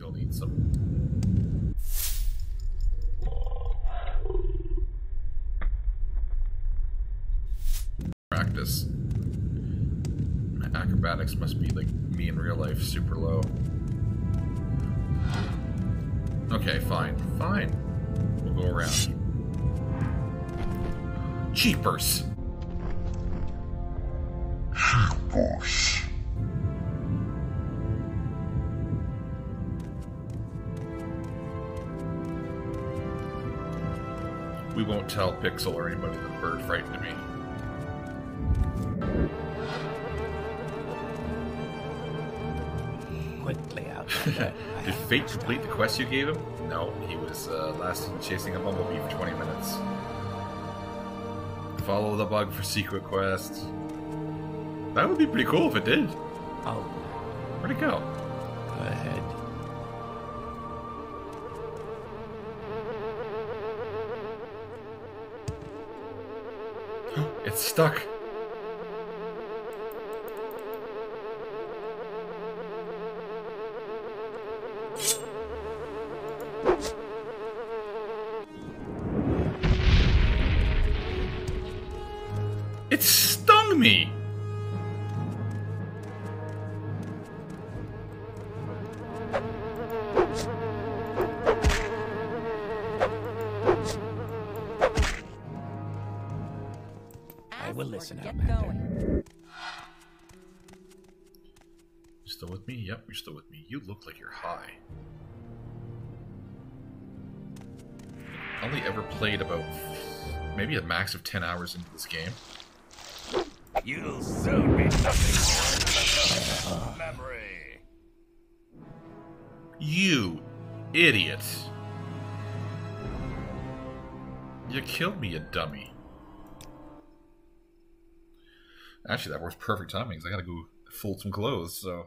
you'll need some. Practice. My acrobatics must be like me in real life, super low. Okay, fine, fine. We'll go around. Cheapers! We won't tell Pixel or anybody that Bird frightened me. Quickly out. Did Fate complete the quest you gave him? No, he was uh, last chasing a bumblebee for 20 minutes. Follow the bug for secret quests. That would be pretty cool if it did. oh, Where'd it go? go ahead. It's stuck. It stung me! I will listen, Get Outlander. going. You still with me? Yep, you're still with me. You look like you're high. Only ever played about maybe a max of 10 hours into this game. You'll soon be nothing more than a memory. You idiot. You killed me, you dummy. Actually, that works perfect timing 'cause I gotta go fold some clothes, so.